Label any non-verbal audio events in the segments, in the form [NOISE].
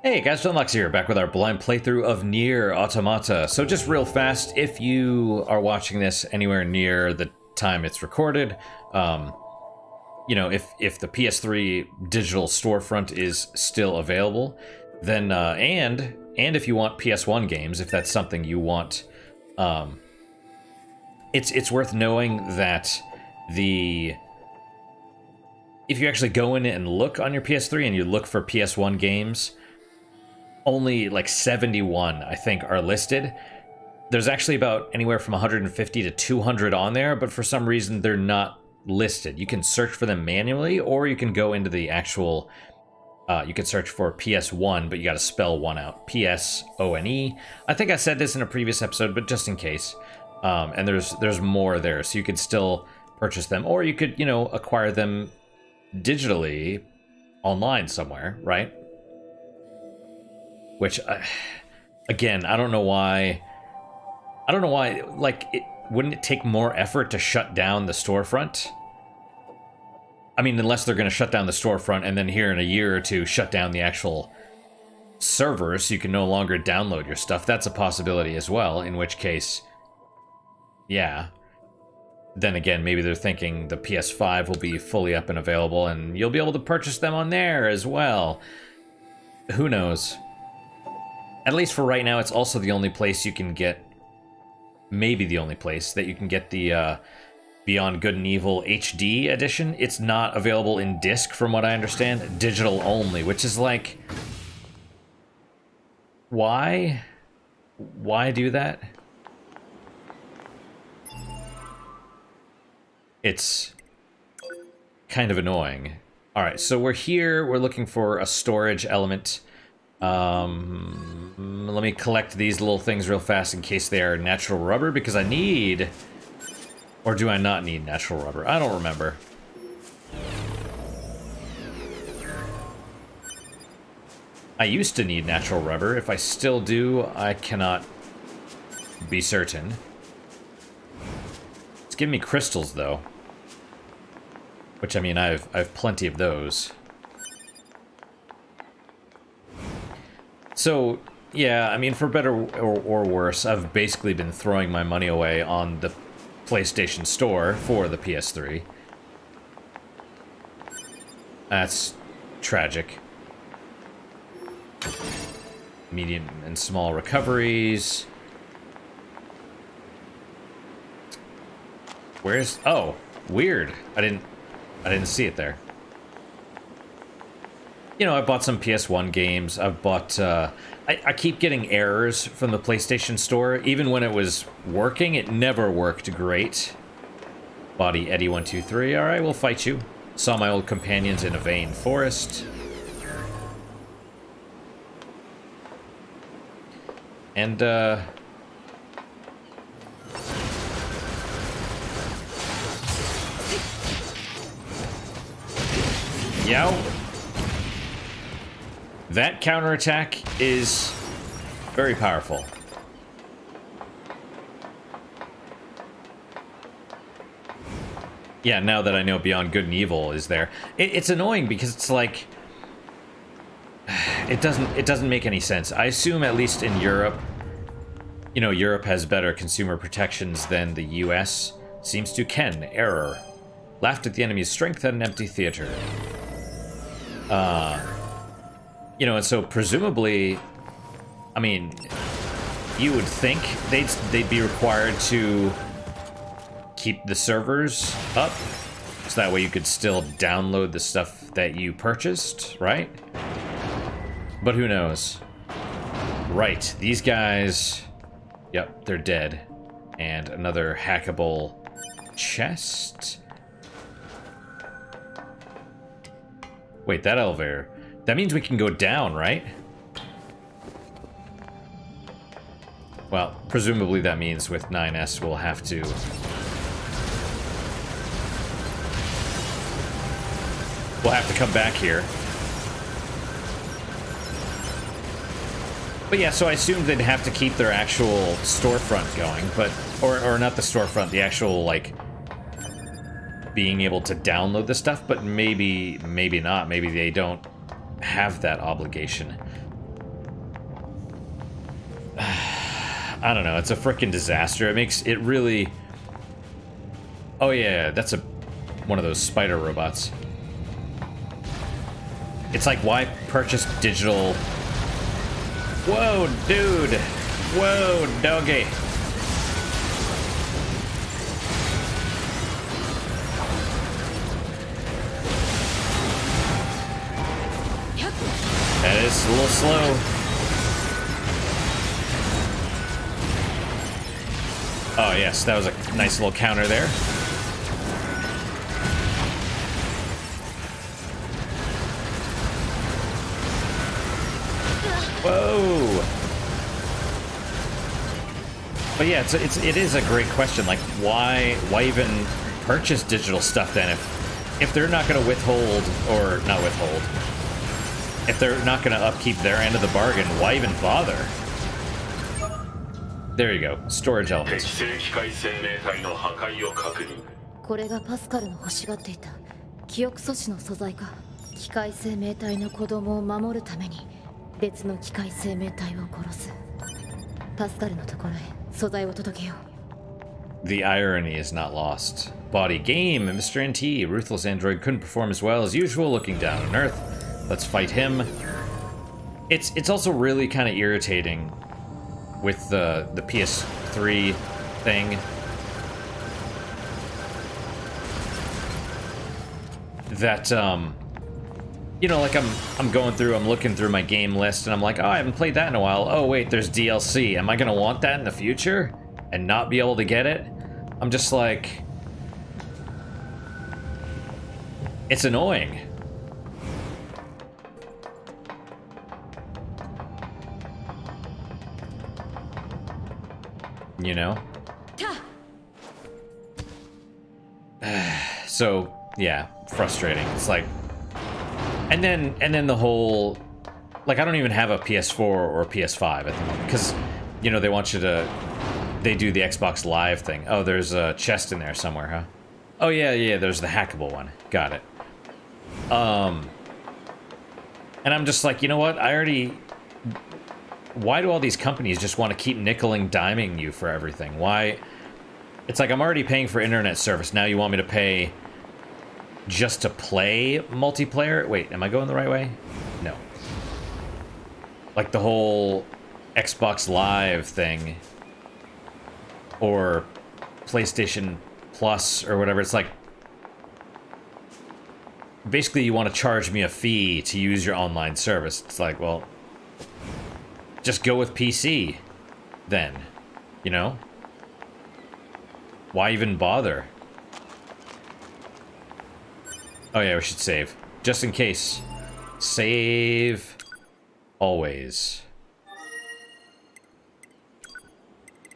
Hey guys, John Locksley here, back with our blind playthrough of Nier Automata. So just real fast, if you are watching this anywhere near the time it's recorded, um, you know, if, if the PS3 digital storefront is still available, then, uh, and, and if you want PS1 games, if that's something you want, um, it's, it's worth knowing that the, if you actually go in and look on your PS3 and you look for PS1 games, only like 71, I think, are listed. There's actually about anywhere from 150 to 200 on there, but for some reason they're not listed. You can search for them manually, or you can go into the actual. Uh, you can search for PS1, but you got to spell one out. P S O N E. I think I said this in a previous episode, but just in case. Um, and there's there's more there, so you could still purchase them, or you could you know acquire them digitally online somewhere, right? Which, uh, again, I don't know why. I don't know why. Like, it, wouldn't it take more effort to shut down the storefront? I mean, unless they're going to shut down the storefront and then here in a year or two shut down the actual server so you can no longer download your stuff. That's a possibility as well, in which case, yeah. Then again, maybe they're thinking the PS5 will be fully up and available and you'll be able to purchase them on there as well. Who knows? At least for right now, it's also the only place you can get, maybe the only place that you can get the uh, Beyond Good and Evil HD edition. It's not available in disc, from what I understand, digital only, which is like, why? Why do that? It's kind of annoying. All right, so we're here. We're looking for a storage element. Um, let me collect these little things real fast in case they are natural rubber, because I need... Or do I not need natural rubber? I don't remember. I used to need natural rubber. If I still do, I cannot be certain. It's giving me crystals, though. Which, I mean, I've, I've plenty of those. So, yeah, I mean, for better or, or, worse, I've basically been throwing my money away on the PlayStation Store for the PS3. That's tragic. Medium and small recoveries. Where's... Oh, weird. I didn't... I didn't see it there you know, I bought some PS1 games. I've bought. Uh, I, I, keep getting errors from the PlayStation Store. Even when it was working, it never worked great. Body Eddie one two three. All right, we'll fight you. Saw my old companions in a vain forest. And uh. That counterattack is very powerful. Yeah, now that I know Beyond Good and Evil is there. It, it's annoying because it's like... [SIGHS] It doesn't, it doesn't make any sense. I assume at least in Europe, you know, Europe has better consumer protections than the US. Seems to Ken. Error. Laughed at the enemy's strength at an empty theater. Uh, you know, and so presumably, I mean, you would think they'd they'd be required to keep the servers up, so that way you could still download the stuff that you purchased, right? But who knows? Right, these guys, yep, they're dead. And another hackable chest. Wait, that elevator. That means we can go down, right? Well, presumably that means with 9S we'll have to... We'll have to come back here. But yeah, so I assumed they'd have to keep their actual storefront going, but... Or, or not the storefront, the actual, like... Being able to download the stuff, but maybe, maybe not. Maybe they don't have that obligation. [SIGHS] I don't know. It's a freaking disaster. It makes it really. Oh yeah, that's a one of those spider robots. It's like why purchase digital? Whoa, dude! Whoa, doggy! Is a little slow. Oh yes, that was a nice little counter there. Whoa! But yeah, it's, it's it is a great question. Like, why why even purchase digital stuff then if if they're not going to withhold or not withhold if they're not going to upkeep their end of the bargain, why even bother? There you go. Storage elements. これがパスカルの欲しがっていた記憶素子の素材か機械生命体の子供を守るために別の機械生命体を殺すパスカルのところへ素材を届けよう The irony is not lost. Body game, Mr. NT. Ruthless android couldn't perform as well as usual looking down on Earth. Let's fight him. It's it's also really kind of irritating with the the PS3 thing. That um you know, like I'm I'm going through, I'm looking through my game list and I'm like, "Oh, I haven't played that in a while. Oh, wait, there's DLC. Am I going to want that in the future and not be able to get it?" I'm just like It's annoying. You know? [SIGHS] so, yeah, frustrating. It's like and then and then the whole like I don't even have a PS4 or a PS5 at the moment because you know they want you to they do the Xbox Live thing. Oh, there's a chest in there somewhere, huh? Oh yeah, yeah, there's the hackable one. Got it. Um and I'm just like, you know what? I already why do all these companies just want to keep nickeling diming you for everything? Why? It's like I'm already paying for internet service. Now you want me to pay just to play multiplayer? Wait, am I going the right way? No. Like the whole Xbox Live thing or PlayStation Plus or whatever. It's like basically you want to charge me a fee to use your online service. It's like, well, just go with PC then, you know? Why even bother? Oh yeah, we should save. Just in case. Save always.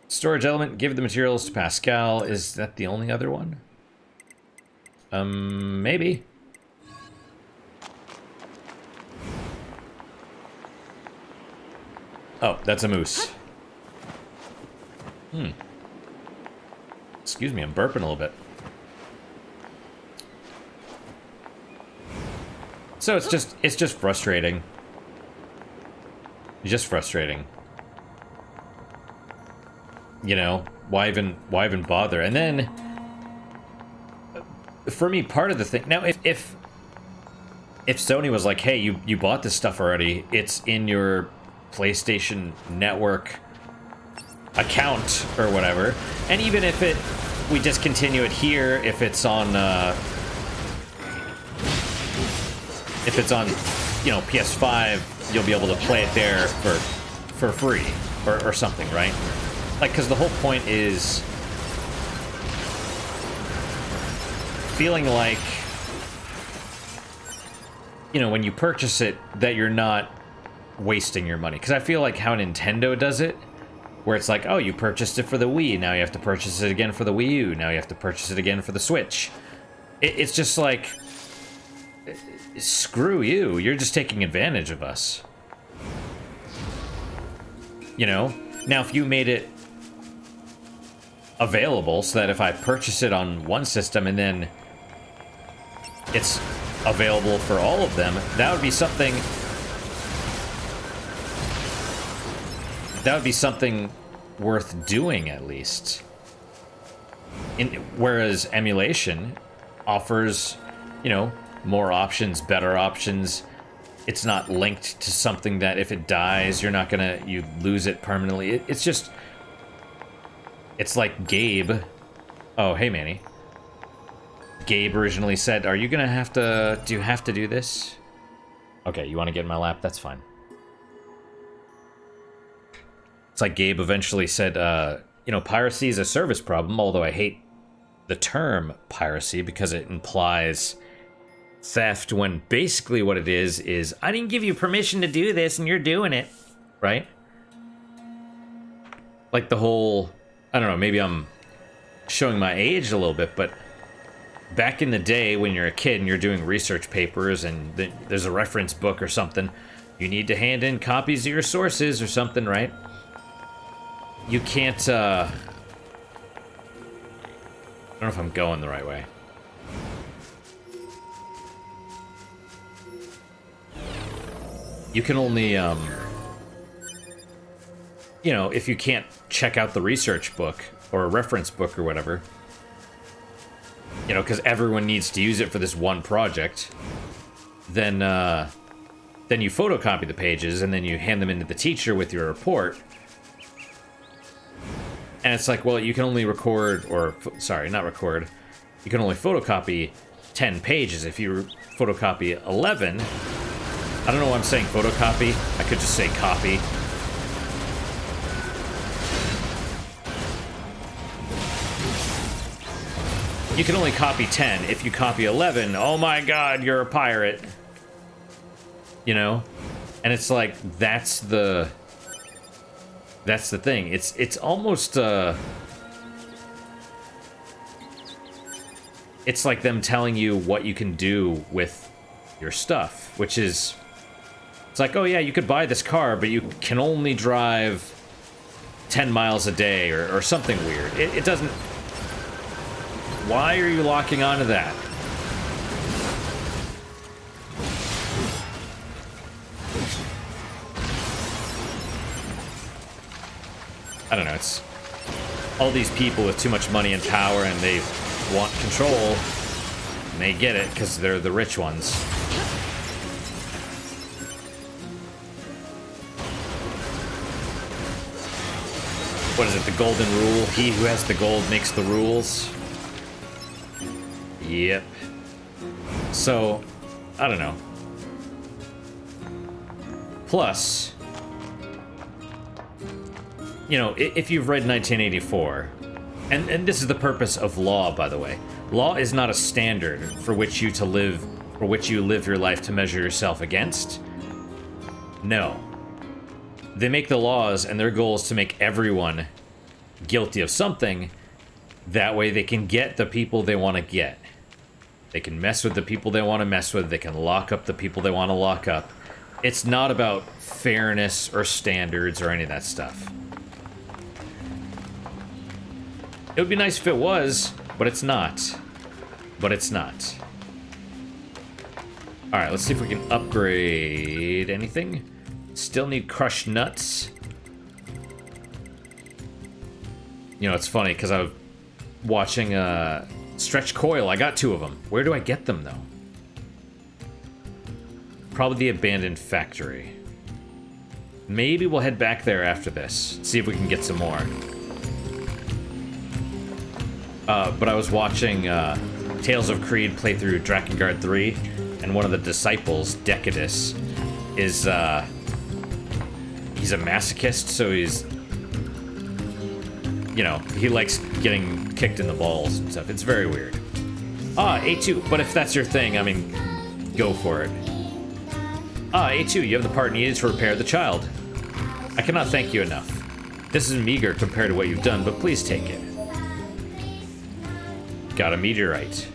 Storage element, give the materials to Pascal. Is that the only other one? Um, maybe. Oh, that's a moose. Hmm. Excuse me, I'm burping a little bit. So it's just it's just frustrating. Just frustrating. You know, why even why even bother? And then for me part of the thing now if if if Sony was like, "Hey, you you bought this stuff already. It's in your PlayStation Network account or whatever. And even if it, we discontinue it here, if it's on, uh, if it's on, you know, PS5, you'll be able to play it there for, for free or, or something, right? Like, because the whole point is feeling like, you know, when you purchase it, that you're not wasting your money. Because I feel like how Nintendo does it, where it's like, oh, you purchased it for the Wii, now you have to purchase it again for the Wii U, now you have to purchase it again for the Switch. It, it's just like, screw you, you're just taking advantage of us. You know? Now, if you made it available so that if I purchase it on one system and then it's available for all of them, that would be something that would be something worth doing at least. In, whereas emulation offers, you know, more options, better options. It's not linked to something that if it dies, you're not gonna you lose it permanently. It, it's just, it's like Gabe. Oh, hey Manny. Gabe originally said, "Are you gonna have to? Do you have to do this?" Okay, you want to get in my lap? That's fine. It's like Gabe eventually said, uh, you know, piracy is a service problem, although I hate the term piracy because it implies theft when basically what it is is I didn't give you permission to do this and you're doing it, right? Like the whole, I don't know, maybe I'm showing my age a little bit, but back in the day when you're a kid and you're doing research papers and there's a reference book or something, you need to hand in copies of your sources or something, right? You can't, uh... I don't know if I'm going the right way. You can only, um... You know, if you can't check out the research book or a reference book or whatever, you know, because everyone needs to use it for this one project, then uh, then you photocopy the pages and then you hand them into the teacher with your report. And it's like, well, you can only record, or sorry, not record. You can only photocopy 10 pages. If you photocopy 11, I don't know why I'm saying photocopy. I could just say copy. You can only copy 10. If you copy 11, oh my god, you're a pirate. You know? And it's like, that's the... That's the thing. It's it's almost, uh... It's like them telling you what you can do with your stuff, which is... It's like, oh yeah, you could buy this car, but you can only drive 10 miles a day or, or something weird. It, it doesn't why are you locking onto that? I don't know, it's all these people with too much money and power and they want control and they get it because they're the rich ones. What is it, the golden rule? He who has the gold makes the rules? Yep. So, I don't know. Plus, you know, if you've read 1984, and, and this is the purpose of law, by the way. Law is not a standard for which you to live, for which you live your life to measure yourself against. No. They make the laws, and their goal is to make everyone guilty of something. That way they can get the people they want to get. They can mess with the people they want to mess with. They can lock up the people they want to lock up. It's not about fairness or standards or any of that stuff. It would be nice if it was, but it's not. But it's not. Alright, let's see if we can upgrade anything. Still need crushed nuts. You know, it's funny, because I was watching uh, Stretch coil, I got two of them. Where do I get them, though? Probably the abandoned factory. Maybe we'll head back there after this. See if we can get some more. Uh, but I was watching uh, Tales of Creed play through Drakengard 3, and one of the disciples, Decadus, is, uh, he's a masochist, so he's you know, he likes getting kicked in the balls and stuff. It's very weird. Ah, A2, but if that's your thing, I mean, go for it. Ah, A2, you have the part needed to repair the child. I cannot thank you enough. This is meager compared to what you've done, but please take it. Got a meteorite.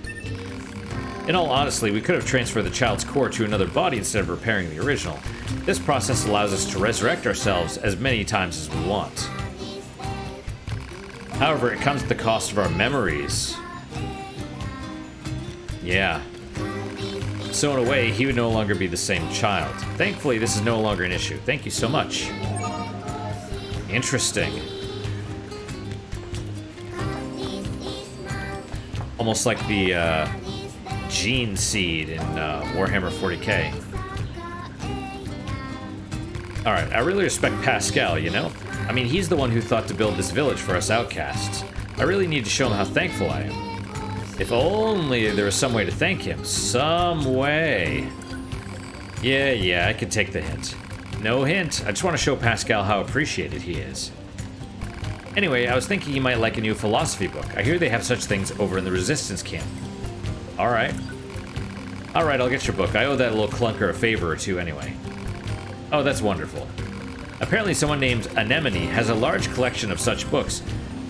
In all honesty, we could have transferred the child's core to another body instead of repairing the original. This process allows us to resurrect ourselves as many times as we want. However, it comes at the cost of our memories. Yeah. So in a way, he would no longer be the same child. Thankfully, this is no longer an issue. Thank you so much. Interesting. Almost like the uh, gene seed in uh, Warhammer 40k. Alright, I really respect Pascal, you know? I mean, he's the one who thought to build this village for us outcasts. I really need to show him how thankful I am. If only there was some way to thank him. Some way. Yeah, yeah, I could take the hint. No hint. I just want to show Pascal how appreciated he is. Anyway, I was thinking you might like a new philosophy book. I hear they have such things over in the resistance camp. Alright. Alright, I'll get your book. I owe that little clunker a favor or two anyway. Oh, that's wonderful. Apparently someone named Anemone has a large collection of such books,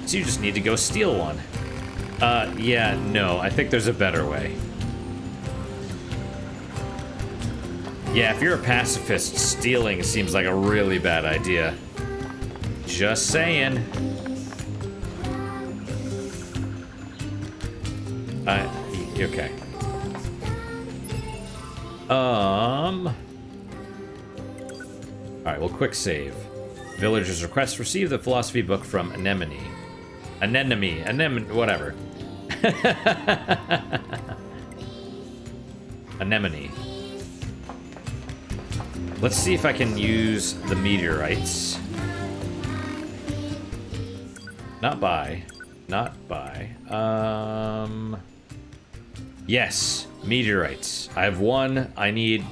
so you just need to go steal one. Uh, yeah, no, I think there's a better way. Yeah, if you're a pacifist, stealing seems like a really bad idea. Just saying. Okay. Um... Alright, well, quick save. Villagers request receive the philosophy book from Anemone. Anemone, anemone, whatever. [LAUGHS] Anemone. Let's see if I can use the meteorites. Not by. Not by. Um... Yes, meteorites. I have one. I need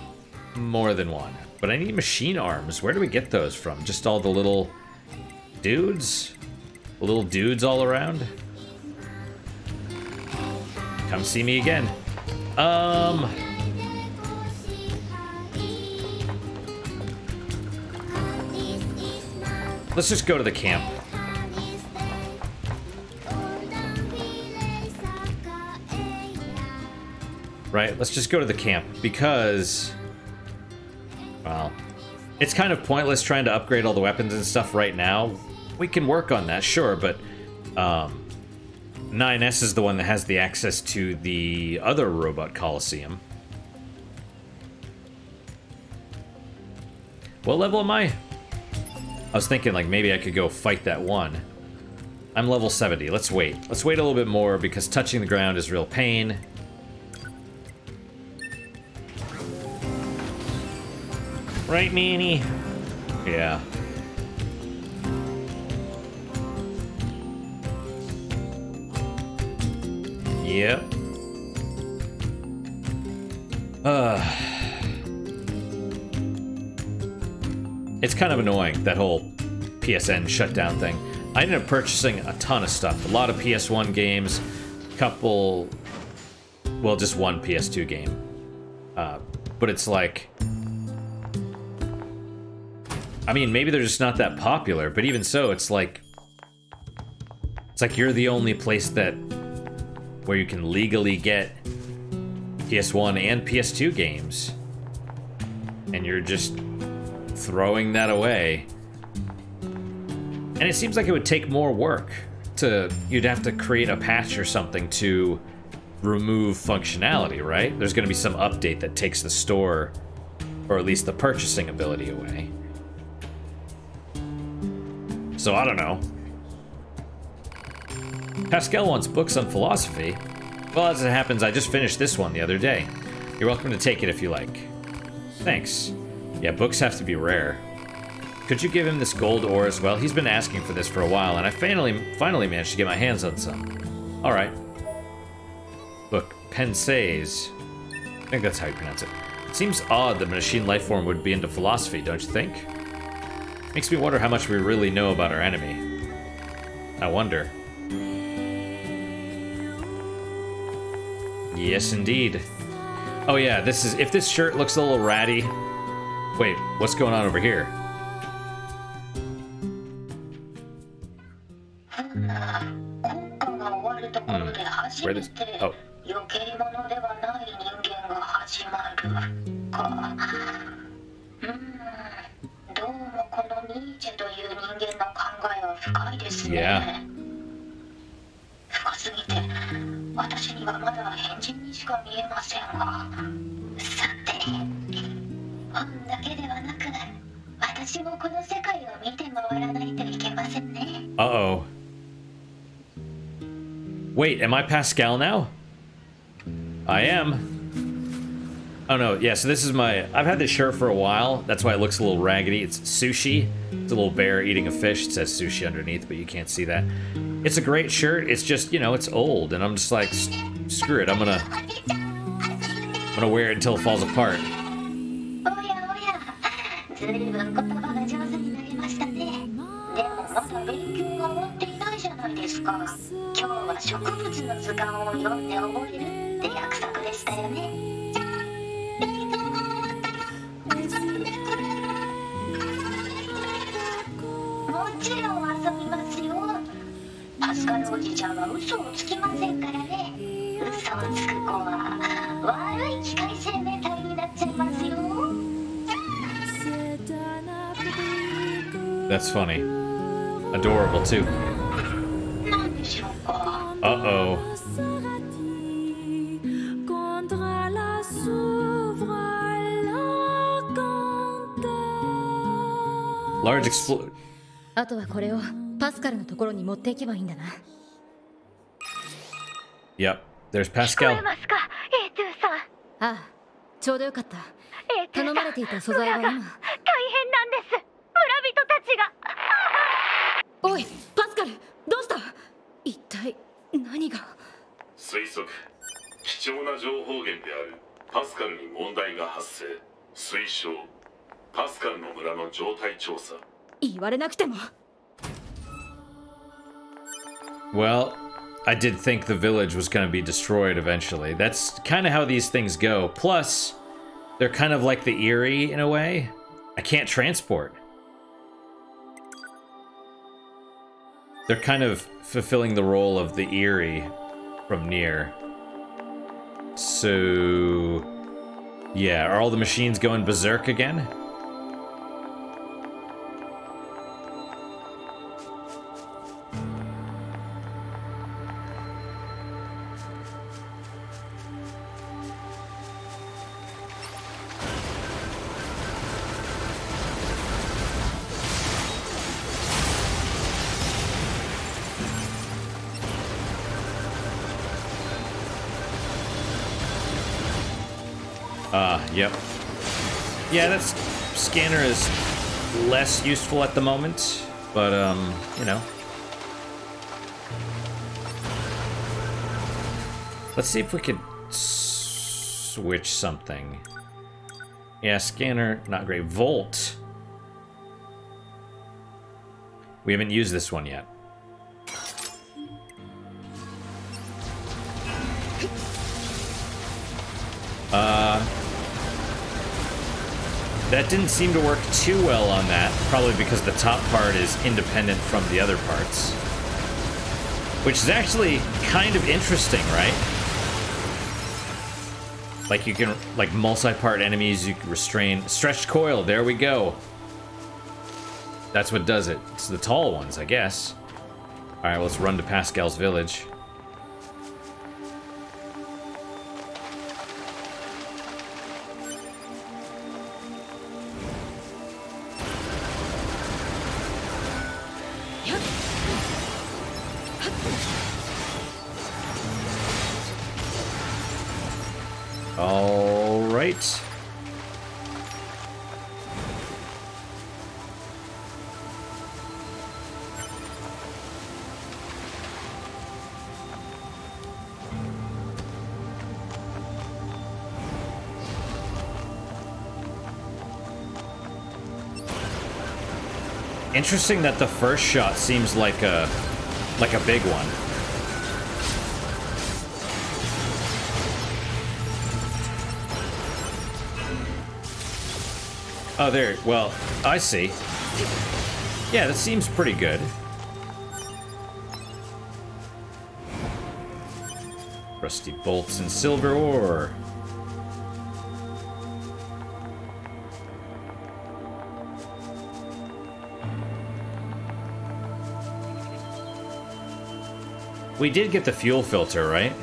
more than one. But I need machine arms. Where do we get those from? Just all the little dudes? Little dudes all around? Come see me again. Um... Let's just go to the camp. Right, let's just go to the camp, because... Well, it's kind of pointless trying to upgrade all the weapons and stuff right now. We can work on that, sure, but... Um, 9S is the one that has the access to the other Robot Coliseum. What level am I? I was thinking like maybe I could go fight that one. I'm level 70. Let's wait. Let's wait a little bit more because touching the ground is real pain. Right, Manny? Yeah. Yep. Uh, it's kind of annoying, that whole PSN shutdown thing. I ended up purchasing a ton of stuff. A lot of PS1 games, a couple... Well, just one PS2 game. Uh, but it's like... I mean, maybe they're just not that popular, but even so, it's like... It's like you're the only place that where you can legally get PS1 and PS2 games. And you're just throwing that away. And it seems like it would take more work to you'd have to create a patch or something to remove functionality, right? There's going to be some update that takes the store or at least the purchasing ability away. So I don't know. Pascal wants books on philosophy. Well, as it happens, I just finished this one the other day. You're welcome to take it if you like. Thanks. Yeah, books have to be rare. Could you give him this gold ore as well? He's been asking for this for a while, and I finally, finally managed to get my hands on some. Alright. Book Pensees. I think that's how you pronounce it. It seems odd that a machine life form would be into philosophy, don't you think? Makes me wonder how much we really know about our enemy. I wonder. Yes, indeed. Oh yeah, this is if this shirt looks a little ratty. Wait, what's going on over here? Hmm. Where this? Oh. Yeah. 深すぎて私にはまだ変人にしか見えませんがさて本だけではなく私もこの世界を見て回らないといけませんね Uh-oh. Wait, am I Pascal now? I am. Oh no, yeah, so this is my... I've had this shirt for a while. That's why it looks a little raggedy. It's sushi. It's a little bear eating a fish. It says sushi underneath, but you can't see that. It's a great shirt. It's just, you know, it's old. And I'm just like, screw it. I'm gonna... I'm gonna wear it until it falls apart. [LAUGHS] [LAUGHS] スカルおじちゃんは嘘をつきませんからね嘘をつく子は悪い機械生命体になっちゃいますよ That's funny. Adorable, too. なんでしょうか Uh-oh. Contre la s'ouvre la cantette. Large explo... パスカルのところに持っていけばいいんだな。Yep. There's 聞こえ Pascal. ますか？A2 さん。ああちょうどよかった。A2 頼まれていた素材は今。大変なんです。村人たちが。おいパスカルどうした？一体何が？推測。貴重な情報源である。パスカルに問題が発生。推奨。パスカルの村の状態調査。言われなくても Well, I did think the village was going to be destroyed eventually. That's kind of how these things go. Plus, they're kind of like the Aerie in a way. I can't transport. They're kind of fulfilling the role of the Aerie from Nier. So, yeah, are all the machines going berserk again? Yep. Yeah, that scanner is less useful at the moment, but, um, you know. Let's see if we could switch something. Yeah, scanner, not great. Volt. We haven't used this one yet. Uh, that didn't seem to work too well on that, probably because the top part is independent from the other parts. Which is actually kind of interesting, right? Like you can, like multi-part enemies, you can restrain. Stretched coil, there we go. That's what does it. It's the tall ones, I guess. Alright, let's run to Pascal's village. Interesting that the first shot seems like a like a big one. Oh, there. Well, I see. Yeah, that seems pretty good. Rusty bolts and silver ore. We did get the fuel filter, right?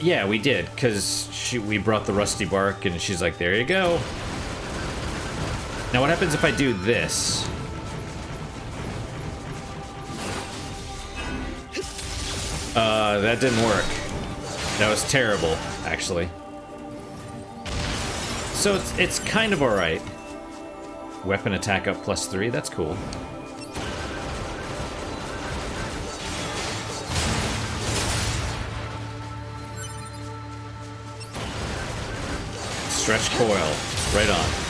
Yeah, we did, because we brought the rusty bark, and she's like, there you go. Now what happens if I do this? Uh, that didn't work. That was terrible, actually. So it's, it's kind of alright. Weapon attack up plus three, that's cool. Stretch coil, right on.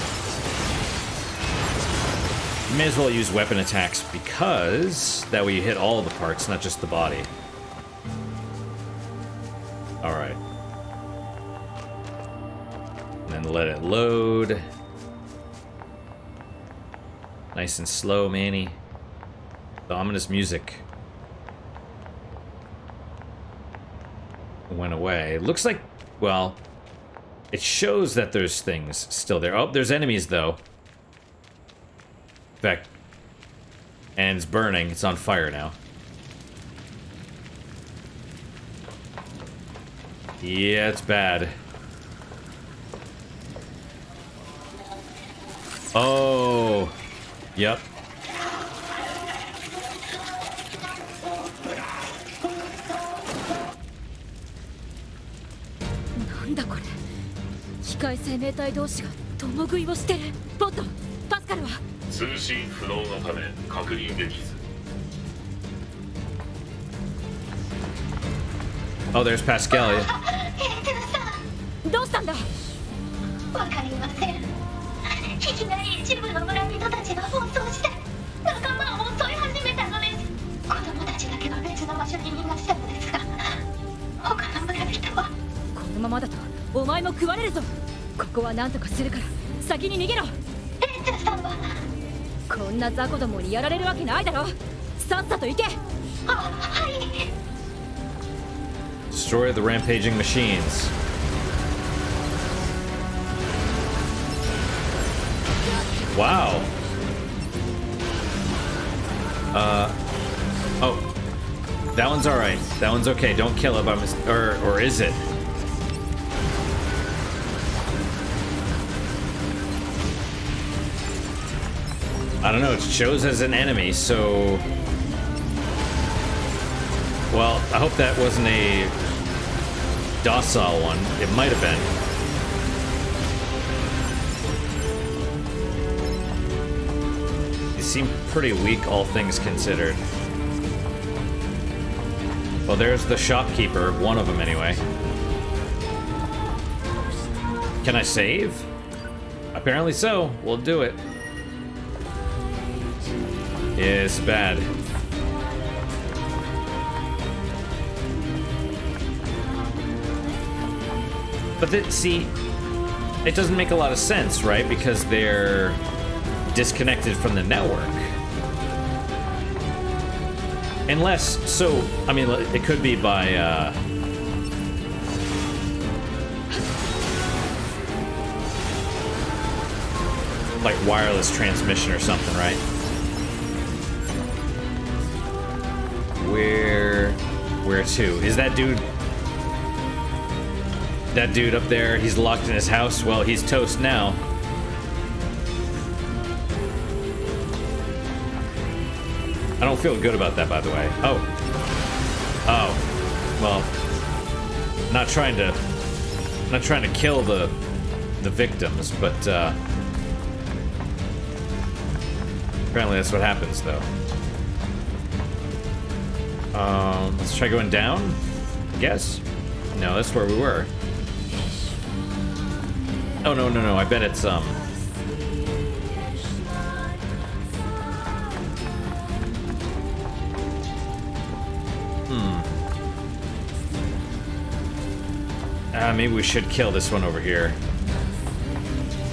You may as well use weapon attacks because that way you hit all the parts, not just the body. Alright. And then let it load. Nice and slow, Manny. The ominous music went away. Looks like, well, it shows that there's things still there. Oh, there's enemies, though. In fact, and it's burning. It's on fire now. Yeah, it's bad. Oh. Yep. なんだこれ機械生命体同士が共食いをしてるポットパスカルは通信不能のため確認できず Oh, there's Pascal. エーテルさんどうしたんだわかりません いきなり一部の村人たちが暴走して仲間を襲い始めたのです。子供たちだけは別の場所に逃がしたのですが他の村人は？このままだとお前も食われるぞ。ここは何とかするから先に逃げろ。さんは？こんな雑魚どもにやられるわけないだろ。さっさと行け。あはい。Destroy the rampaging machines. Wow. Uh. Oh. That one's alright. That one's okay. Don't kill it by or or is it? I don't know. It shows as an enemy, so well, I hope that wasn't a docile one. It might have been. Seem pretty weak, all things considered. Well, there's the shopkeeper, one of them anyway. Can I save? Apparently so. We'll do it. It's bad. But that, see, it doesn't make a lot of sense, right? Because they're disconnected from the network. Unless, so, I mean, it could be by, uh... Like wireless transmission or something, right? Where... Where to? Is that dude that dude up there, he's locked in his house. Well, he's toast now. Don't feel good about that, by the way. Oh. Oh. Well, not trying to, not trying to kill the, the victims, but uh, apparently that's what happens, though. Um, let's try going down. I guess. No, that's where we were. Oh, no, no, no. I bet it's, um... Hmm. Ah, maybe we should kill this one over here.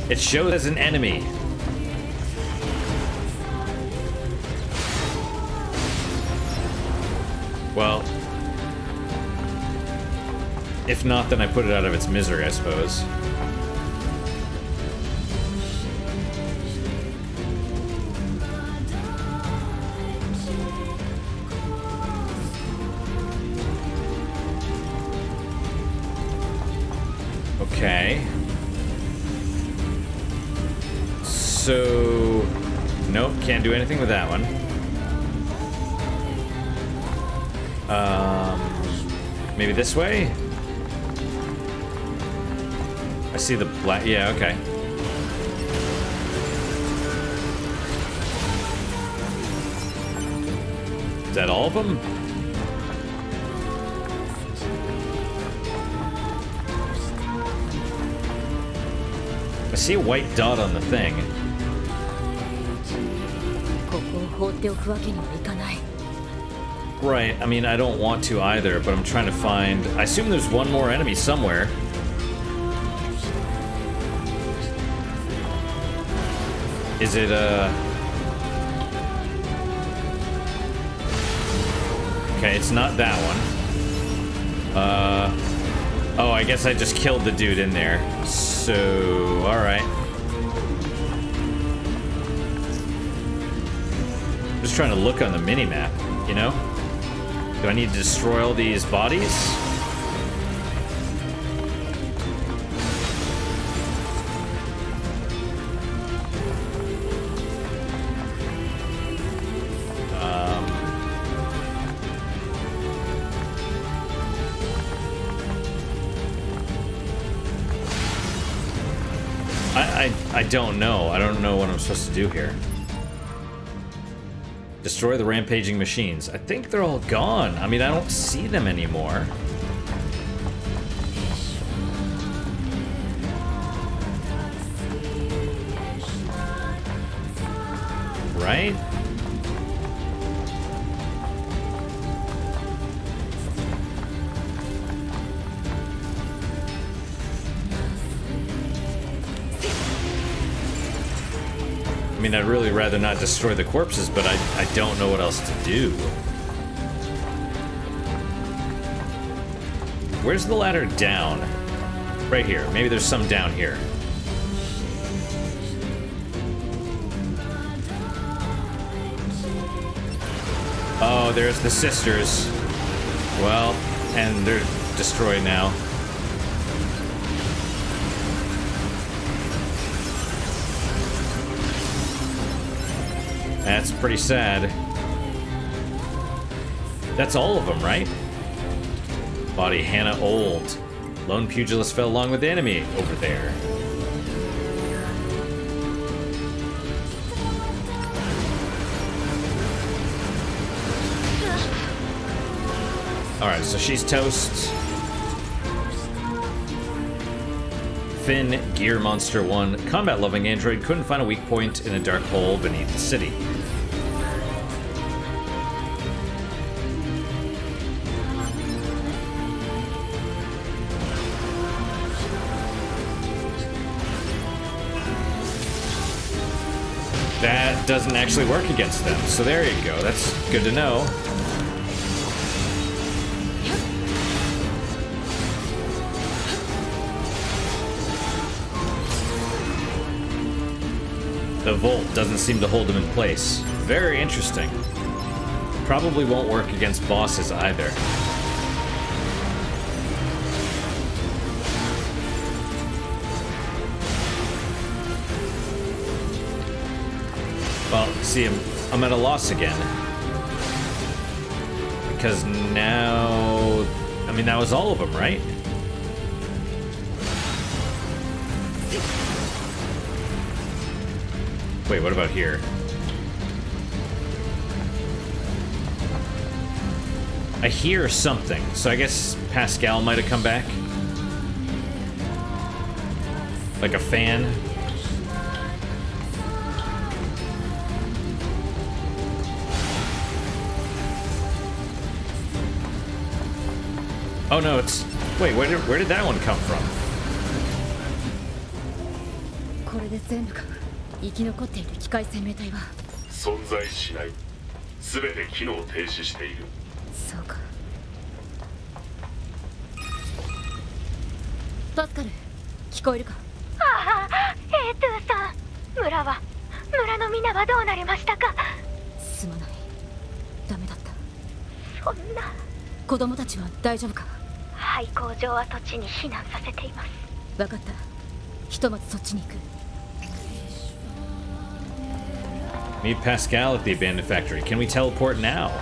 It shows as an enemy. Well... If not, then I put it out of its misery, I suppose. Do anything with that one. Um, maybe this way. I see the black. Yeah, okay. Is that all of them? I see a white dot on the thing. ここを放っておくわけにはいかない Right, I mean, I don't want to either, but I'm trying to find. I assume there's one more enemy somewhere. Is it, uh. Okay, it's not that one. Uh. Oh, I guess I just killed the dude in there. So, alright. Just trying to look on the mini map, you know? Do I need to destroy all these bodies? Um, I, I, I don't know. I don't know what I'm supposed to do here. Destroy the rampaging machines. I think they're all gone. I mean, I don't see them anymore. Rather not destroy the corpses, but I, I don't know what else to do. Where's the ladder down? Right here. Maybe there's some down here. Oh, there's the sisters. Well, and they're destroyed now. That's pretty sad. That's all of them, right? Body Hannah Old. Lone pugilist fell along with the enemy over there. Alright, so she's toast. Finn, Gear Monster 1, combat loving android couldn't find a weak point in a dark hole beneath the city. Doesn't actually work against them, so there you go. That's good to know. The Volt doesn't seem to hold him in place. Very interesting. Probably won't work against bosses either. See, I'm, I'm at a loss again. Because now... I mean, that was all of them, right? Wait, what about here? I hear something, so I guess Pascal might have come back. Like a fan. Oh no, it's... Wait, where did, where did that one come from? これで全部か。生き残っている機械生命体は。存在しない。全て機能停止している。そうか。パスカル聞こえるか？ああ A2 さん。村は村の皆はどうなりましたか？すまない。ダメだった。そんな。子供たちは大丈夫か廃工場跡地に避難させています分かったひとまずそっちに行く Meet Pascal at the abandoned factory. Can we teleport now?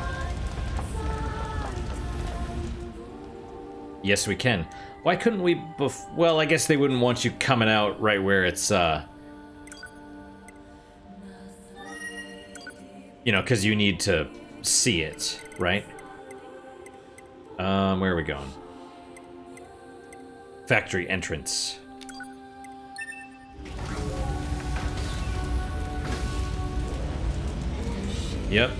Yes, we can. Why couldn't we bef- Well, I guess they wouldn't want you coming out right where it's, uh... You know, because you need to see it, right? Um, where are we going? Factory entrance. Yep.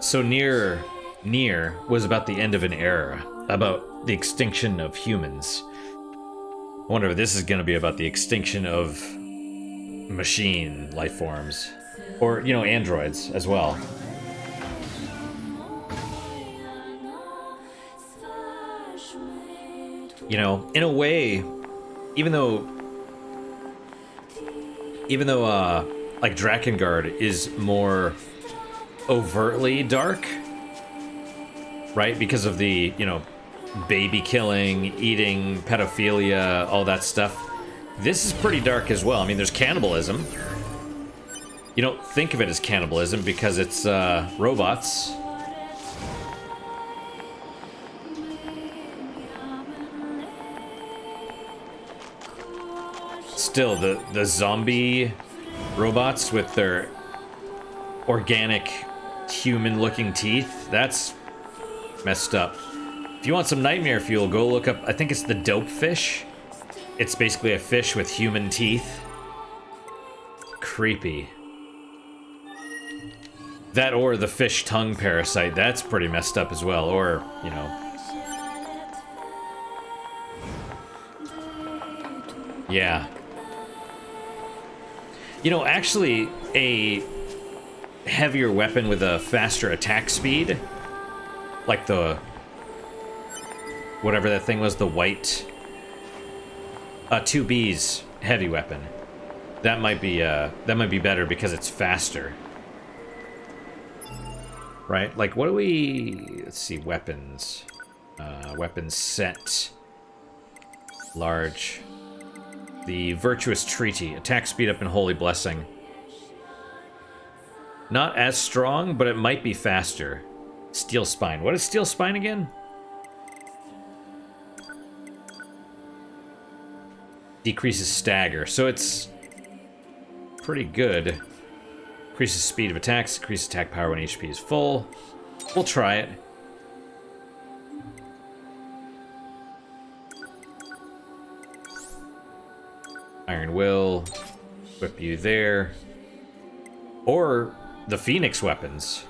So Nier Nier was about the end of an era, about the extinction of humans. I wonder if this is going to be about the extinction of machine life forms or you know androids as well. You know, in a way, even though even though uh like Drakengard is more overtly dark, right? Because of the, you know, baby killing, eating, pedophilia, all that stuff. This is pretty dark as well. I mean, there's cannibalism. You don't think of it as cannibalism because it's uh, robots. Still, the, the zombie robots with their organic human-looking teeth, that's messed up. If you want some nightmare fuel, go look up, I think it's the dope fish. It's basically a fish with human teeth. Creepy. That or the fish tongue parasite, that's pretty messed up as well. Or, you know. Yeah. You know, actually, a heavier weapon with a faster attack speed, like the whatever that thing was, the white uh, 2B's heavy weapon. That might be uh, that might be better because it's faster. Right? Like, what do we? Let's see, weapons, uh, weapons set, large. The Virtuous Treaty. Attack speed up and Holy Blessing. Not as strong, but it might be faster. Steel Spine. What is Steel Spine again? Decreases stagger. So it's pretty good. Increases speed of attacks, increases attack power when HP is full. We'll try it. Iron Will, whip you there. Or the Phoenix weapons.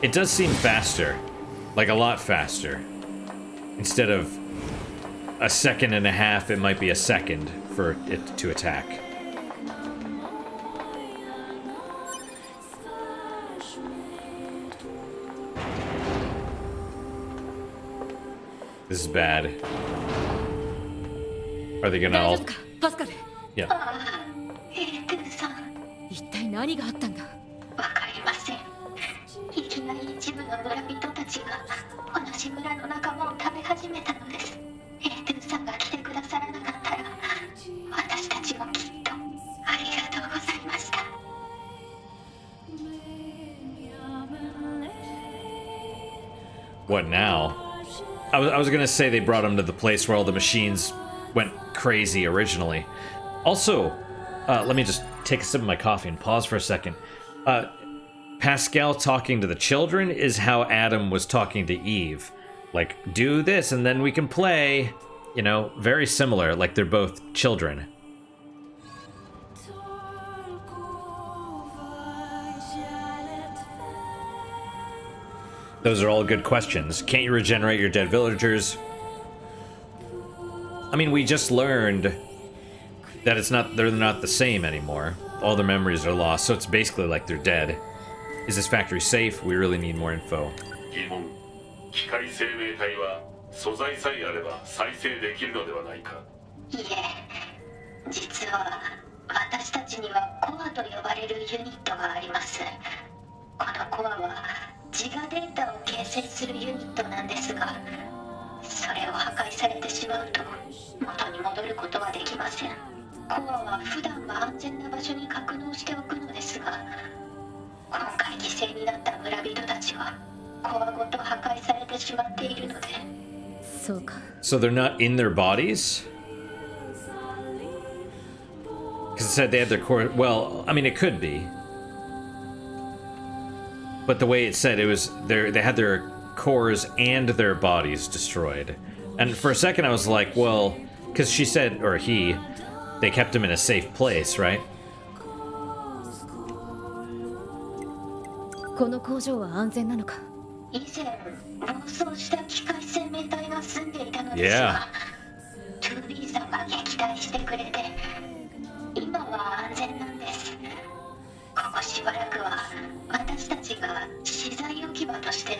It does seem faster. Like a lot faster. Instead of a second and a half, it might be a second for it to attack. This is bad. Are they gonna all... Yeah. What now? I was, I was gonna say they brought him to the place where all the machines went crazy originally. Also, uh, let me just take a sip of my coffee and pause for a second. Uh, Pascal talking to the children is how Adam was talking to Eve. Like, do this and then we can play. You know, very similar, like they're both children. Those are all good questions. Can't you regenerate your dead villagers? I mean, we just learned that it's not they're not the same anymore. All their memories are lost, so it's basically like they're dead. Is this factory safe? We really need more info. [LAUGHS] 自我データを形成するユニットなんですがそれを破壊されてしまうと元に戻ることはできませんコアは普段は安全な場所に格納しておくのですが今回犠牲になった村人たちはコアごと破壊されてしまっているのでそうか So they're not in their bodies? Because it said they had their core. Well, I mean, it could be. But the way it said it was, their, they had their cores and their bodies destroyed. And for a second, I was like, well, because she said, or he, they kept him in a safe place, right? この工場は安全なのか以前暴走した機械生命体が住んでいたのですが、2B さんが撃退してくれて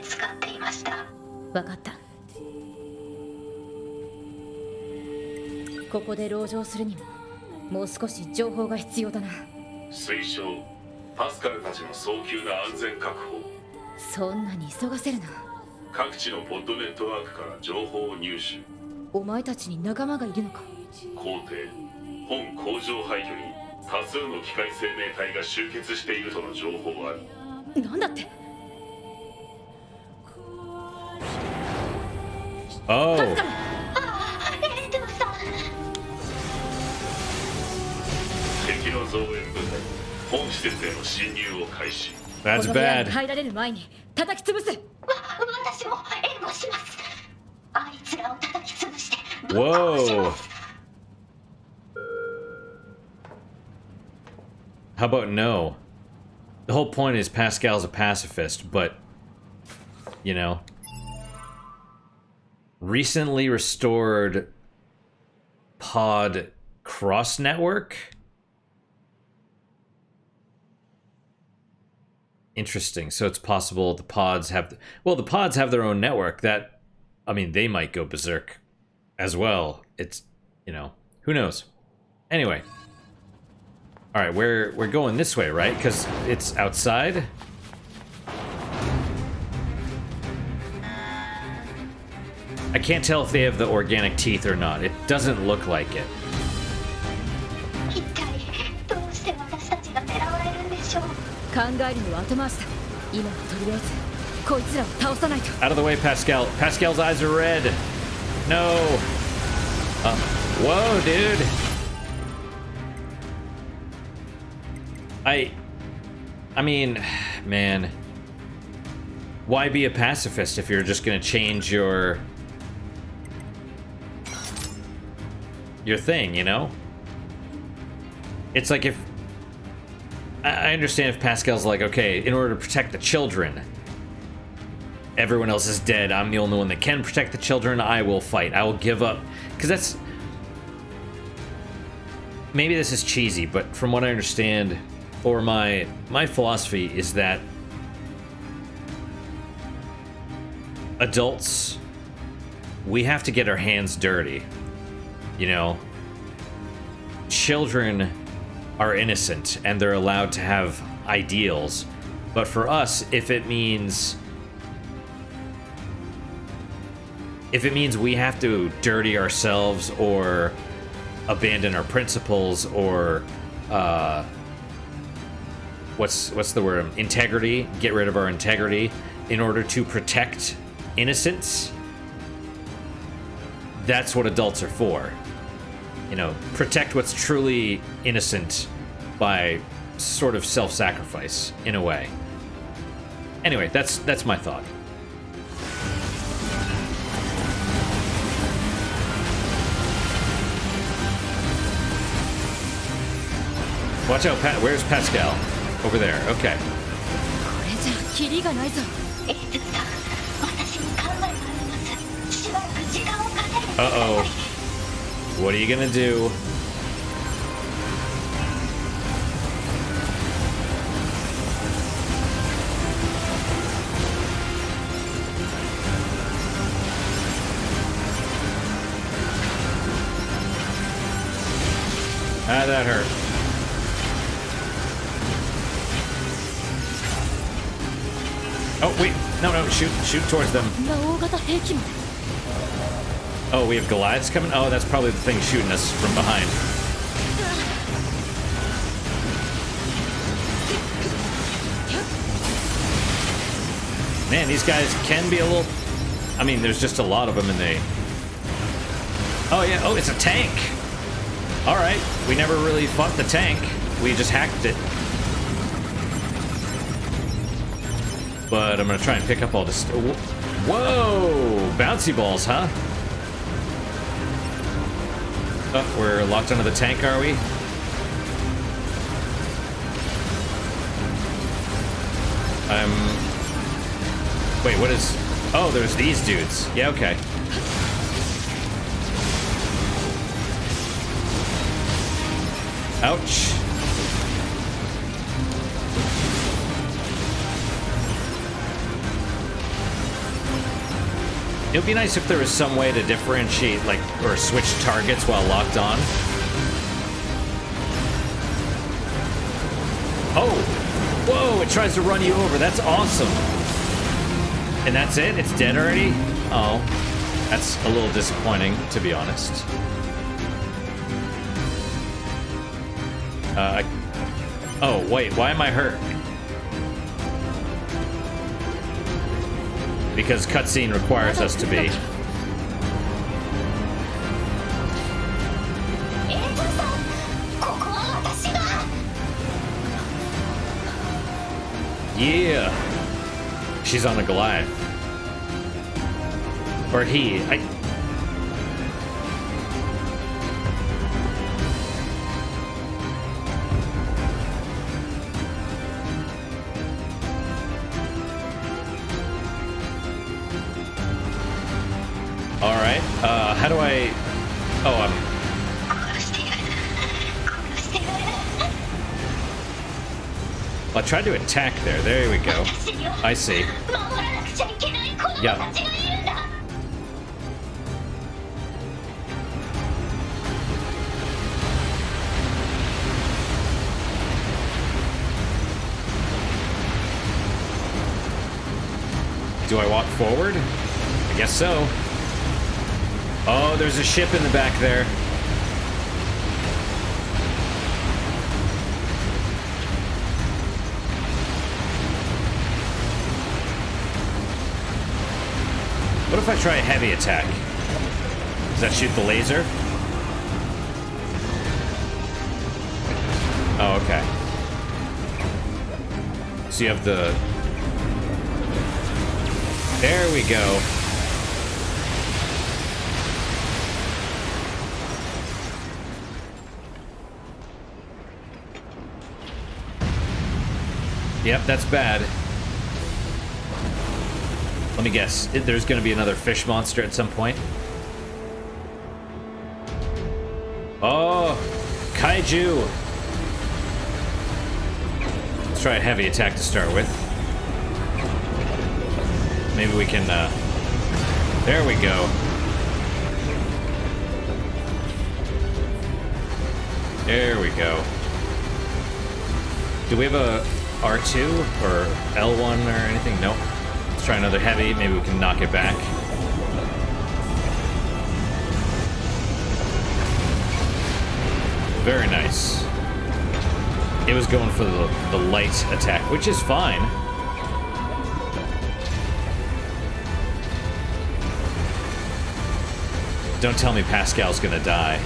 使っていました。分かった。ここで籠城するにももう少し情報が必要だな。推奨パスカルたちの早急な安全確保。そんなに急がせるな。各地のポッドネットワークから情報を入手。お前たちに仲間がいるのか。皇帝本工場廃墟に多数の機械生命体が集結しているとの情報ありなんだって Oh, エレンドゥさん敵の増援部隊本施設への侵入を開始 that's この部屋に bad. 入られる前に叩き潰すわ私も援護しますあいつらを叩き潰してぶっ Whoa. 殺します How about no? The whole point is Pascal's a pacifist, but you know, recently restored pod cross network. Interesting. So it's possible the pods have well, the pods have their own network. That I mean, they might go berserk as well. It's you know, who knows. Anyway, all right, we're we're going this way, right? Because it's outside. I can't tell if they have the organic teeth or not. It doesn't look like it. Out of the way, Pascal. Pascal's eyes are red. No. Uh, whoa, dude. I... I mean, man. Why be a pacifist if you're just going to change your your thing, you know? It's like if. I understand if Pascal's like, okay, in order to protect the children, everyone else is dead. I'm the only one that can protect the children. I will fight. I will give up. Because that's. Maybe this is cheesy, but from what I understand, or my my philosophy is that adults we have to get our hands dirty. You know, children are innocent and they're allowed to have ideals. But for us, if it means if it means we have to dirty ourselves or abandon our principles or uh, what's what's the word integrity get rid of our integrity in order to protect innocence that's what adults are for you know, protect what's truly innocent by sort of self-sacrifice in a way. Anyway, that's that's my thought. Watch out, Pat. Where's Pascal? Over there. Okay. Uh oh. What are you gonna do? Ah, that hurt. Oh, wait. No, no. Shoot, shoot towards them. Oh, we have Goliaths coming? Oh, that's probably the thing shooting us from behind. Man, these guys can be a little... I mean, there's just a lot of them and they... Oh, yeah. Oh, it's a tank. All right. We never really fought the tank. We just hacked it. But I'm going to try and pick up all this... Whoa! Bouncy balls, huh? We're locked onto the tank, are we? I'm... Wait, what is... Oh, there's these dudes. Yeah, okay. Ouch. It would be nice if there was some way to differentiate, like, or switch targets while locked on. Oh! Whoa, it tries to run you over. That's awesome. And that's it? It's dead already? Oh. That's a little disappointing, to be honest. Uh. Oh, wait, why am I hurt? because cutscene requires us to be. Yeah! She's on the Goliath. Or he. I, tried to attack there. There we go. I see. Yeah. Do I walk forward? I guess so. Oh, there's a ship in the back there. If I try a heavy attack? Does that shoot the laser? Oh, okay. So you have the there we go. Yep, that's bad. Me guess. There's going to be another fish monster at some point. Oh, kaiju. Let's try a heavy attack to start with. Maybe we can, uh... There we go. There we go. Do we have a R2 or L1 or anything? Nope. Try another heavy. Maybe we can knock it back. Very nice. It was going for the, the light attack, which is fine. Don't tell me Pascal's gonna die.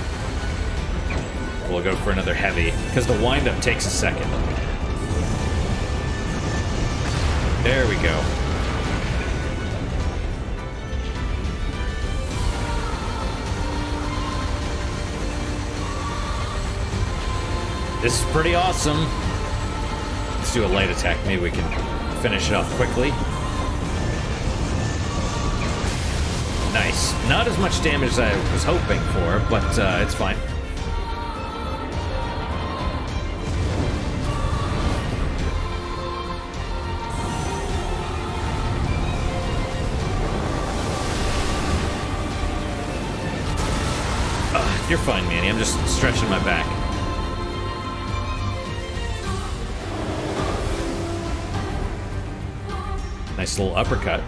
We'll go for another heavy, because the windup takes a second. There we go. This is pretty awesome. Let's do a light attack. Maybe we can finish it off quickly. Nice. Not as much damage as I was hoping for, but uh, it's fine. Ugh, you're fine, Manny. I'm just stretching my back. Nice little uppercut.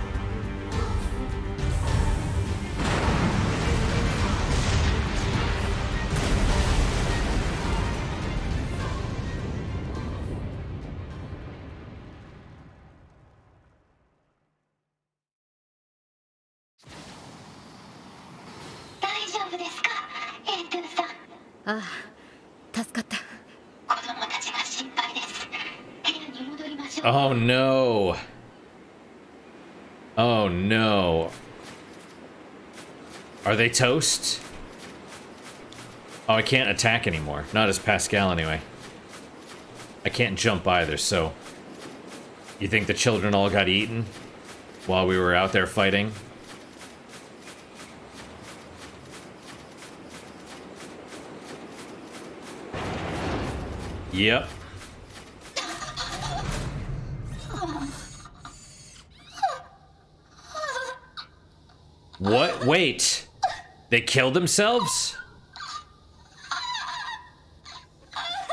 Are they toast? Oh, I can't attack anymore. Not as Pascal, anyway. I can't jump either, so... You think the children all got eaten? While we were out there fighting? Yep. What? Wait. They killed themselves?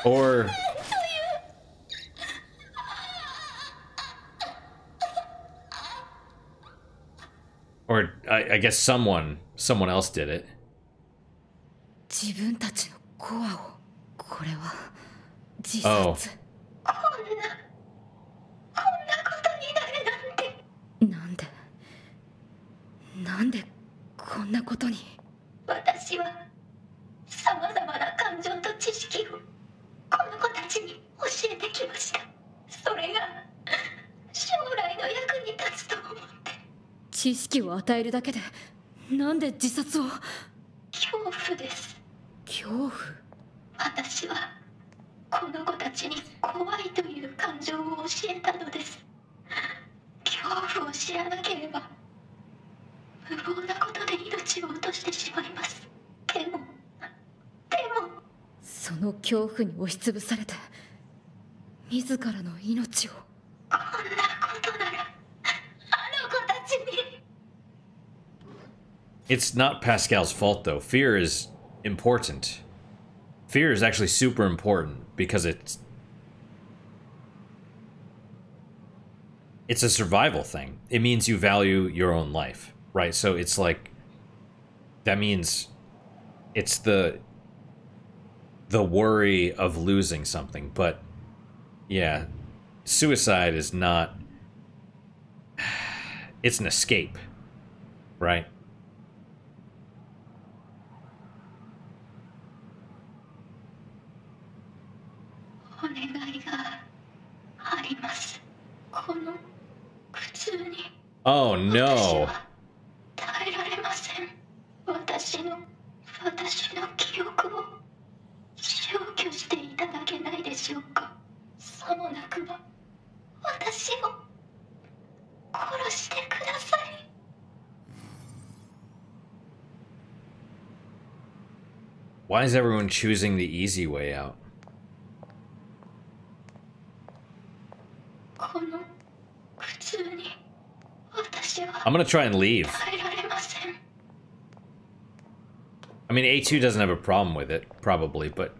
Or. Or I, I guess someone someone else did it. 自分たちのコアをこれは自 Oh. 殺こんなこんなことになるなんてなんでなんでこんなことに 私はさまざまな感情と知識をこの子たちに教えてきました。それが将来の役に立つと思って。知識を与えるだけでなんで自殺を？恐怖です。恐怖？私はこの子たちに怖いという感情を教えたのです。恐怖を知らなければ無謀なことで命を落としてしまいますでもでもその恐怖に押しつぶされて自らの命をこんなことならあの子たちに It's not Pascal's fault though. Fear is important. Fear is actually super important because it's it's a survival thing. It means you value your own life, right? So it's like that means it's the the worry of losing something, but yeah, suicide is not [SIGHS] it's an escape, right? Oh no. Oh, Why is everyone choosing the easy way out? I'm gonna try and leave. I mean, A2 doesn't have a problem with it, probably, but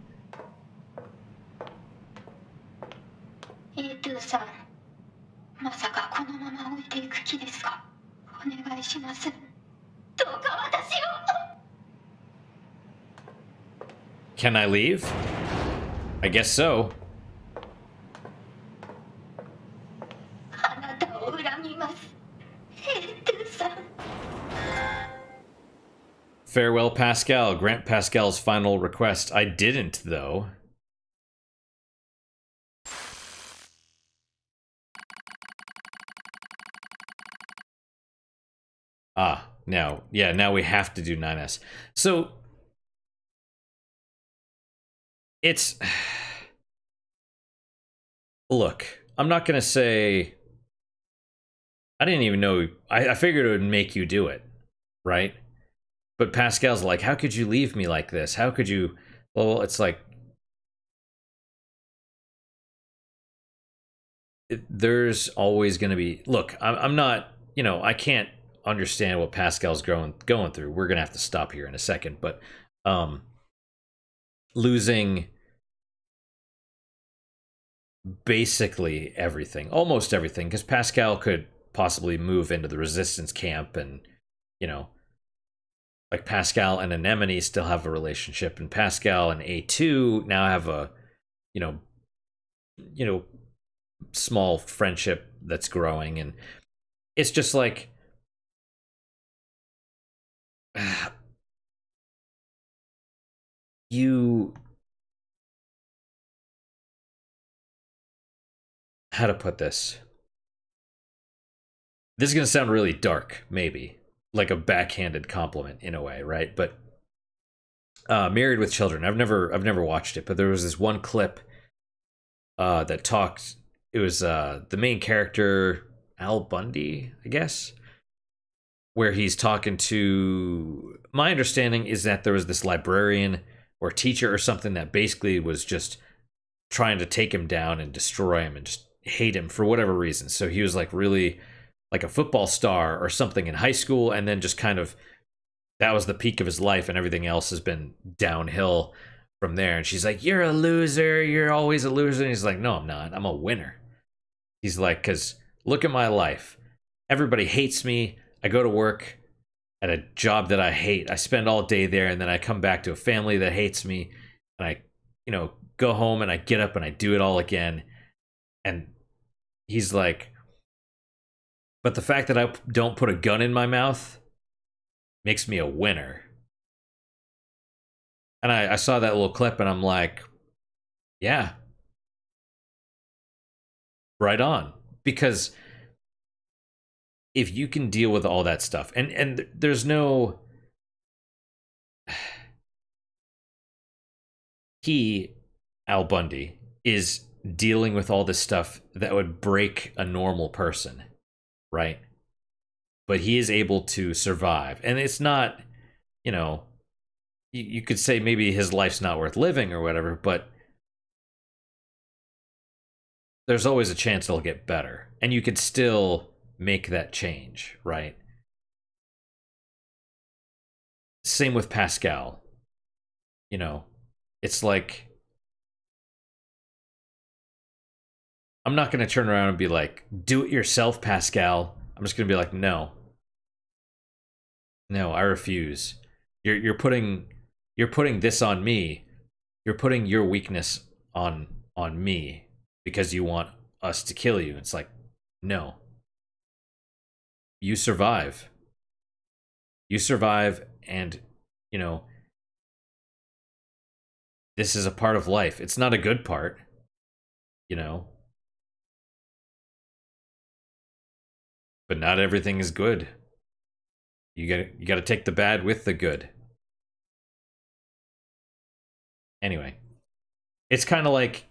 Can I leave? I guess so. Farewell, Pascal. Grant Pascal's final request. I didn't, though. Ah, now. Yeah, now we have to do 9S. So it's. [SIGHS] Look, I'm not to say. I didn't even know. I, I figured it would make you do it, right? But Pascal's like, how could you leave me like this? How could you? Well, it's like it, there's always to be. Look, I'm, I'm not. You know, I can't understand what Pascal's going going through. We're gonna have to stop here in a second, but um, losing basically everything, almost everything, because Pascal could possibly move into the resistance camp and you know like Pascal and Anemone still have a relationship, and Pascal and A2 now have a, you know, you know, small friendship that's growing, and it's just like, [SIGHS] you how to put this? This is going to sound really dark maybe like a backhanded compliment in a way right? But uh married with children. I've never i've never watched it but there was this one clip uh that talked it was uh the main character al bundy i guess where he's talking to my understanding is that there was this librarian or teacher or something that basically was just trying to take him down and destroy him and just hate him for whatever reason. So he was like really like a football star or something in high school and then just kind of that was the peak of his life and everything else has been downhill from there. And she's like, "You're a loser. You're always a loser." And he's like, "No, I'm not. I'm a winner." He's like, "Cuz look at my life. Everybody hates me. I go to work at a job that I hate. I spend all day there and then I come back to a family that hates me and I, you know, go home and I get up and I do it all again." And he's like, "But the fact that I don't put a gun in my mouth makes me a winner." And I, I saw that little clip and I'm like, yeah. Right on. Because if you can deal with all that stuff, and, and there's no [SIGHS] he, Al Bundy, is dealing with all this stuff that would break a normal person, right? But he is able to survive. And it's not, you know, you, you could say maybe his life's not worth living or whatever, but there's always a chance it'll get better. And you could still make that change, right? Same with Pascal. You know, it's like I'm not going to turn around and be like, do it yourself, Pascal. I'm just going to be like, no. No, I refuse. You're you're putting you're putting this on me. You're putting your weakness on on me because you want us to kill you. It's like, no. You survive. You survive and, you know, this is a part of life. It's not a good part, you know. But not everything is good. You got you got to take the bad with the good. Anyway, it's kind of like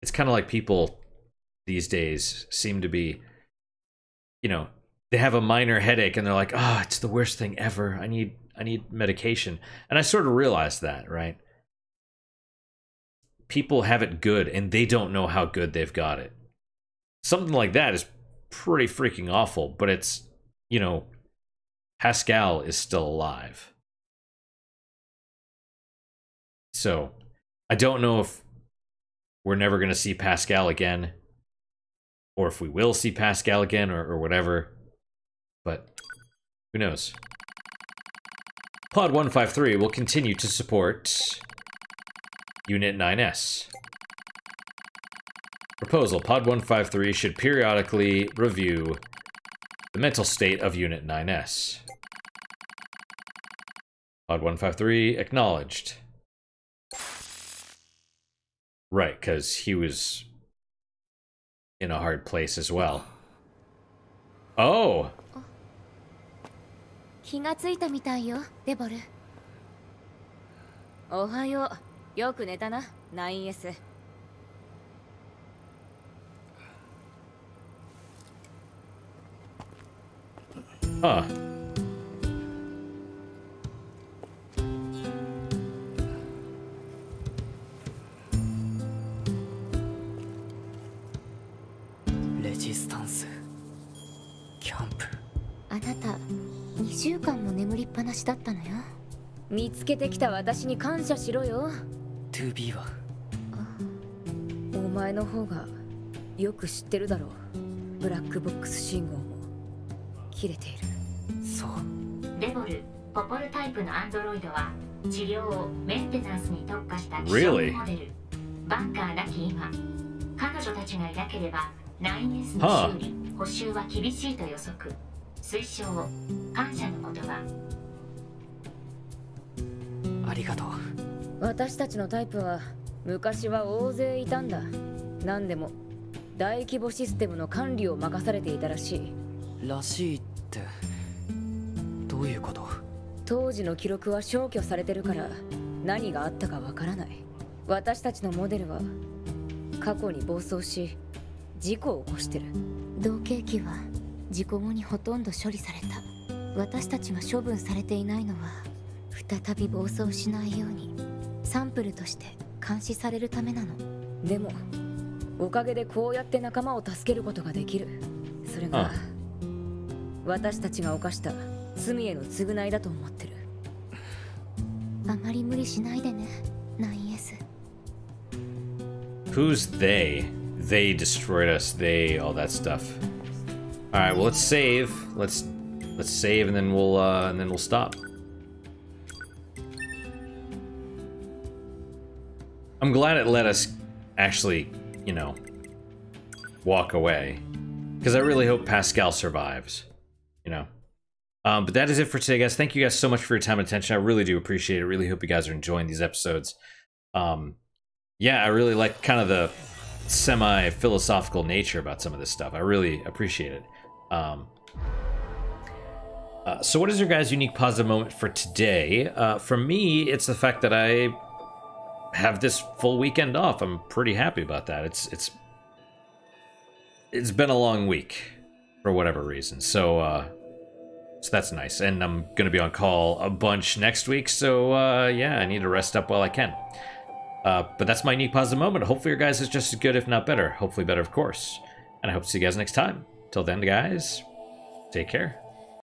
it's kind of like people these days seem to be you know, they have a minor headache and they're like, "Oh, it's the worst thing ever. I need I need medication." And I sort of realized that, right? People have it good and they don't know how good they've got it. Something like that is pretty freaking awful, but it's, you know, Pascal is still alive. So, I don't know if we're never going to see Pascal again, or if we will see Pascal again, or, or whatever. But who knows? Pod 153 will continue to support Unit 9S. Proposal Pod 153 should periodically review the mental state of Unit 9S. Pod 153 acknowledged. Right, because he was in a hard place as well. Oh! 気がついたみたいよデボルおはようよく寝たな 9S Huh.「だったのよ。見つけてきた私に感謝しろよ」「2B は？お前の方がよく知ってるだろう。ブラックボックス信号も。切れている。そう。デボルポポルタイプのアンドロイドは治療をメンテナンスに特化した希 Really？少モデル。バンカーなき今。彼女たちがいなければ 9S はあ。の修理、補修は厳しいと予測。推奨感謝の言葉りがとう。私たちのタイプは昔は大勢いたんだ。何でも。大規模システムの管理を任されていたらしい。らしいってどういうこと？当時の記録は消去されてるから何があったかわからない。私たちのモデルは過去に暴走し事故を起こしてる。同型機は事故後にほとんど処理された。私たちが処分されていないのは再び暴走しないようにサンプルとして監視されるためなのでもおかげでこうやって仲間を助けることができるそれがあ私たちが犯した罪への償いだと思ってるあまり無理しないでね 9S Who's they? They destroyed us. They all that stuff. All right, well let's save. Let's let's save and then we'll uh and then we'll stop. I'm glad it let us actually, you know, walk away because I really hope Pascal survives, you know. Um, but that is it for today, guys. Thank you guys so much for your time and attention. I really do appreciate it. Really hope you guys are enjoying these episodes. Um, yeah, I really like kind of the semi philosophical nature about some of this stuff. I really appreciate it. Um, uh, so, what is your guys' unique positive moment for today? Uh, for me, it's the fact that I have this full weekend off. I'm pretty happy about that. It's it's it's been a long week for whatever reason. So uh, so that's nice. And I'm gonna be on call a bunch next week. So uh, yeah, I need to rest up while I can. Uh, but that's my unique positive moment. Hopefully your guys is just as good, if not better. Hopefully better, of course. And I hope to see you guys next time. Till then, guys, take care.